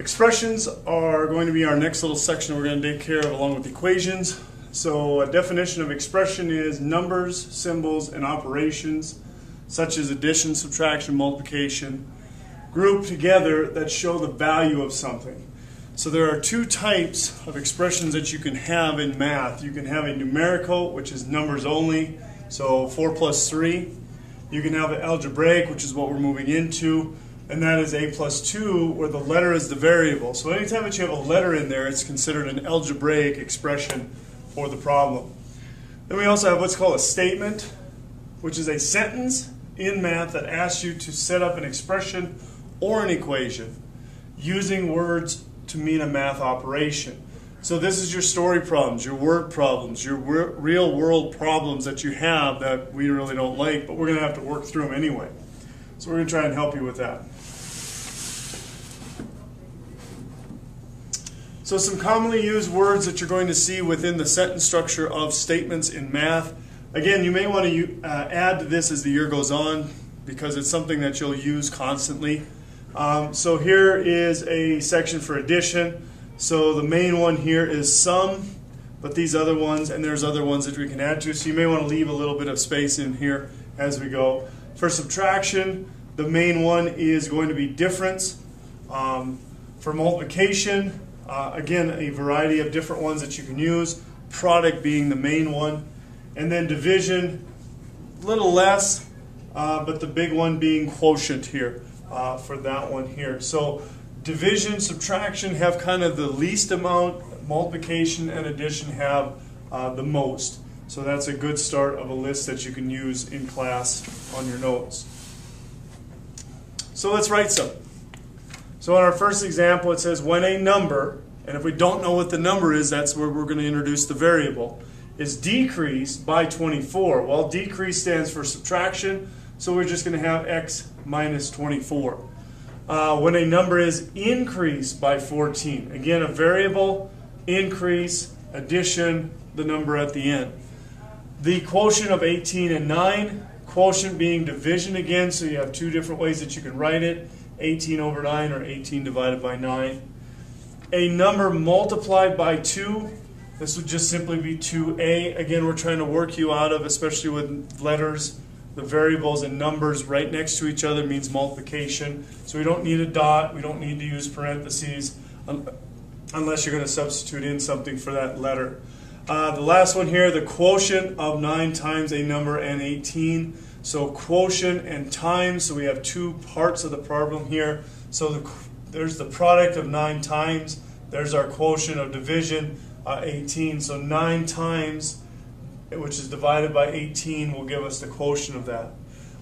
Expressions are going to be our next little section we're going to take care of along with equations. So a definition of expression is numbers, symbols, and operations such as addition, subtraction, multiplication grouped together that show the value of something. So there are two types of expressions that you can have in math. You can have a numerical, which is numbers only, so 4 plus 3. You can have an algebraic, which is what we're moving into, and that is a plus 2, where the letter is the variable. So anytime that you have a letter in there, it's considered an algebraic expression for the problem. Then we also have what's called a statement, which is a sentence in math that asks you to set up an expression or an equation using words to mean a math operation. So this is your story problems, your word problems, your real world problems that you have that we really don't like, but we're going to have to work through them anyway. So we're going to try and help you with that. So some commonly used words that you're going to see within the sentence structure of statements in math. Again, you may want to uh, add to this as the year goes on because it's something that you'll use constantly. Um, so here is a section for addition. So the main one here is sum, but these other ones, and there's other ones that we can add to. So you may want to leave a little bit of space in here as we go. For subtraction, the main one is going to be difference. Um, for multiplication, uh, again, a variety of different ones that you can use, product being the main one. And then division, a little less, uh, but the big one being quotient here uh, for that one here. So division, subtraction have kind of the least amount, multiplication and addition have uh, the most. So that's a good start of a list that you can use in class on your notes. So let's write some. So in our first example, it says when a number, and if we don't know what the number is, that's where we're going to introduce the variable, is decreased by 24. Well, decrease stands for subtraction, so we're just going to have x minus 24. Uh, when a number is increased by 14, again, a variable, increase, addition, the number at the end. The quotient of 18 and 9, quotient being division again, so you have two different ways that you can write it. 18 over 9 or 18 divided by 9. A number multiplied by 2, this would just simply be 2a. Again, we're trying to work you out of, especially with letters, the variables and numbers right next to each other means multiplication. So we don't need a dot, we don't need to use parentheses unless you're going to substitute in something for that letter. Uh, the last one here, the quotient of 9 times a number and 18. So quotient and times, so we have two parts of the problem here. So the, there's the product of 9 times, there's our quotient of division, uh, 18. So 9 times, which is divided by 18, will give us the quotient of that.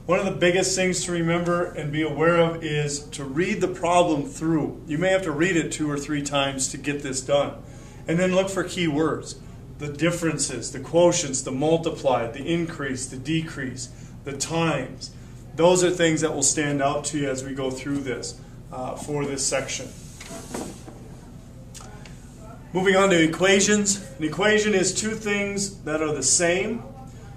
One of the biggest things to remember and be aware of is to read the problem through. You may have to read it two or three times to get this done. And then look for key words. The differences, the quotients, the multiplied, the increase, the decrease the times. Those are things that will stand out to you as we go through this uh, for this section. Moving on to equations. An equation is two things that are the same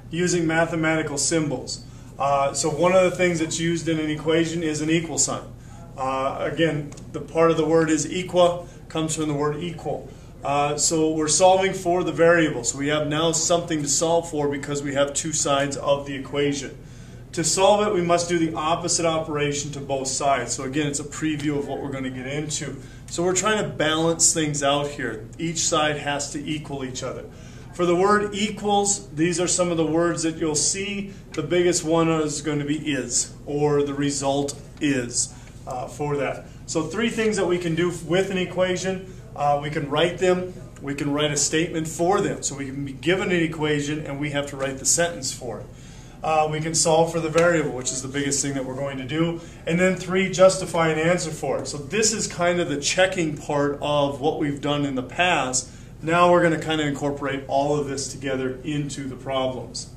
using mathematical symbols. Uh, so one of the things that's used in an equation is an equal sign. Uh, again, the part of the word is equa, comes from the word equal. Uh, so we're solving for the variable. So we have now something to solve for because we have two sides of the equation. To solve it, we must do the opposite operation to both sides. So again, it's a preview of what we're going to get into. So we're trying to balance things out here. Each side has to equal each other. For the word equals, these are some of the words that you'll see. The biggest one is going to be is, or the result is uh, for that. So three things that we can do with an equation. Uh, we can write them. We can write a statement for them. So we can be given an equation and we have to write the sentence for it. Uh, we can solve for the variable, which is the biggest thing that we're going to do. And then three, justify an answer for it. So this is kind of the checking part of what we've done in the past. Now we're going to kind of incorporate all of this together into the problems.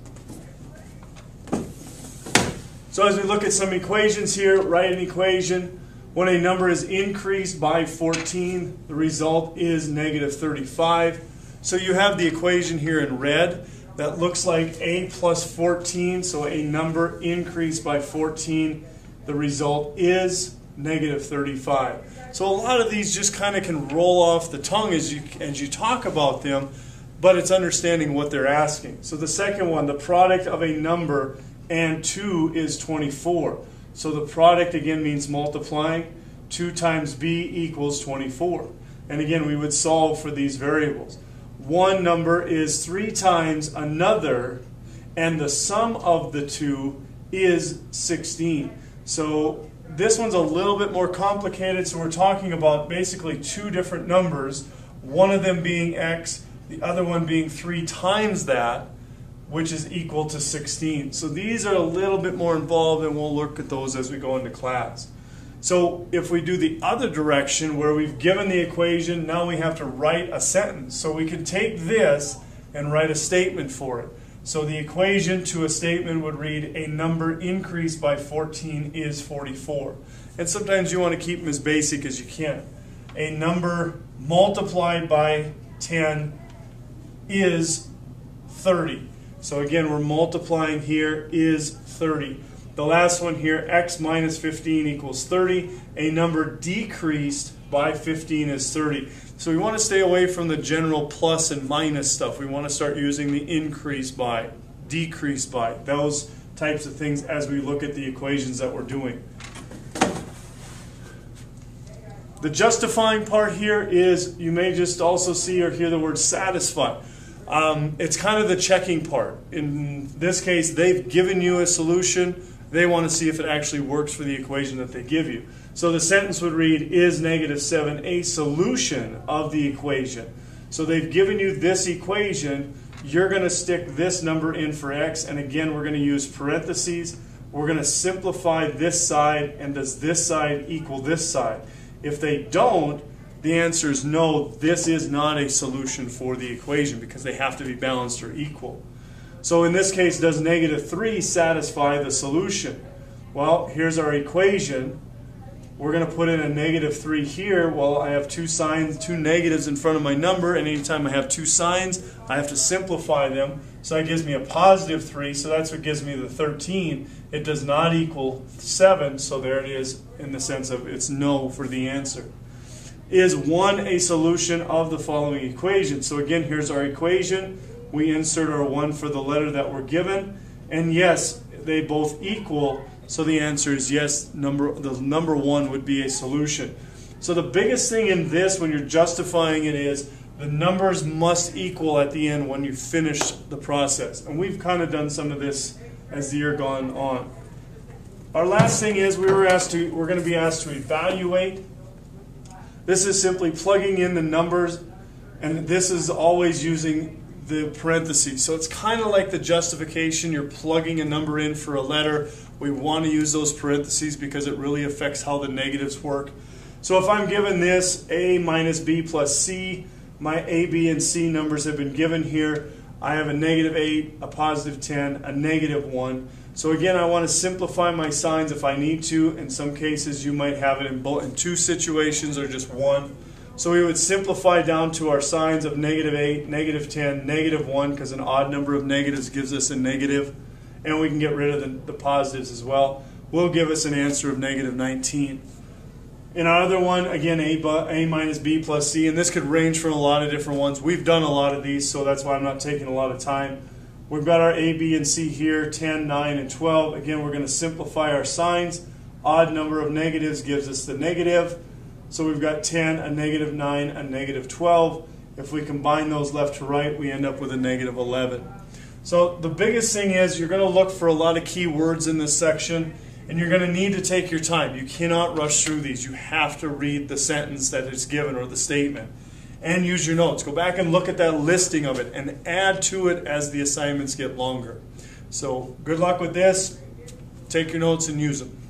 So as we look at some equations here, write an equation. When a number is increased by 14, the result is negative 35. So you have the equation here in red that looks like a plus 14, so a number increased by 14. The result is negative 35. So a lot of these just kind of can roll off the tongue as you, as you talk about them, but it's understanding what they're asking. So the second one, the product of a number and 2 is 24. So the product again means multiplying. 2 times b equals 24. And again, we would solve for these variables. One number is 3 times another, and the sum of the two is 16. So this one's a little bit more complicated, so we're talking about basically two different numbers, one of them being x, the other one being 3 times that, which is equal to 16. So these are a little bit more involved, and we'll look at those as we go into class. So if we do the other direction, where we've given the equation, now we have to write a sentence. So we can take this and write a statement for it. So the equation to a statement would read, a number increased by 14 is 44. And sometimes you want to keep them as basic as you can. A number multiplied by 10 is 30. So again, we're multiplying here is 30. The last one here, x minus 15 equals 30. A number decreased by 15 is 30. So we want to stay away from the general plus and minus stuff. We want to start using the increase by, decrease by, those types of things as we look at the equations that we're doing. The justifying part here is you may just also see or hear the word satisfy. Um, it's kind of the checking part. In this case, they've given you a solution. They want to see if it actually works for the equation that they give you. So the sentence would read, is negative 7 a solution of the equation? So they've given you this equation. You're going to stick this number in for x. And again, we're going to use parentheses. We're going to simplify this side. And does this side equal this side? If they don't, the answer is no, this is not a solution for the equation because they have to be balanced or equal. So in this case, does negative 3 satisfy the solution? Well, here's our equation we're going to put in a negative 3 here. Well, I have two signs, two negatives in front of my number, and anytime I have two signs, I have to simplify them. So that gives me a positive 3, so that's what gives me the 13. It does not equal 7, so there it is in the sense of it's no for the answer. Is 1 a solution of the following equation? So again, here's our equation. We insert our 1 for the letter that we're given. And yes, they both equal so the answer is yes, number, the number one would be a solution. So the biggest thing in this when you're justifying it is the numbers must equal at the end when you finish the process. And we've kind of done some of this as the year gone on. Our last thing is we were asked to we're going to be asked to evaluate. This is simply plugging in the numbers and this is always using the parentheses. So it's kind of like the justification. You're plugging a number in for a letter. We want to use those parentheses because it really affects how the negatives work. So if I'm given this, a minus b plus c, my a, b, and c numbers have been given here. I have a negative 8, a positive 10, a negative 1. So again, I want to simplify my signs if I need to. In some cases, you might have it in, both, in two situations or just one. So we would simplify down to our signs of negative 8, negative 10, negative 1, because an odd number of negatives gives us a. And we can get rid of the, the positives as well. Will give us an answer of negative 19. In our other one, again, a, a minus b plus c, and this could range from a lot of different ones. We've done a lot of these, so that's why I'm not taking a lot of time. We've got our a, b, and c here, 10, 9, and 12. Again, we're going to simplify our signs. Odd number of negatives gives us the negative. So we've got 10, a negative 9, a negative 12. If we combine those left to right, we end up with a negative 11. So the biggest thing is you're going to look for a lot of key words in this section, and you're going to need to take your time. You cannot rush through these. You have to read the sentence that is given or the statement and use your notes. Go back and look at that listing of it and add to it as the assignments get longer. So good luck with this. Take your notes and use them.